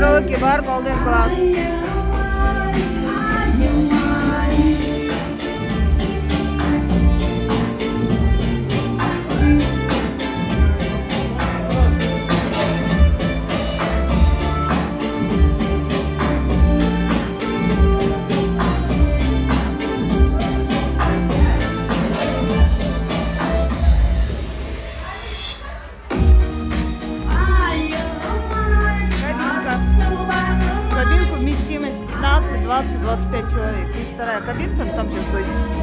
karaoke bar, golden class. Вместимость 15, 20, 25 человек. Есть вторая кабинка, но там сейчас гости.